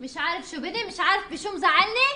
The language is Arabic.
مش عارف شو بدي مش عارف بشو مزعلني.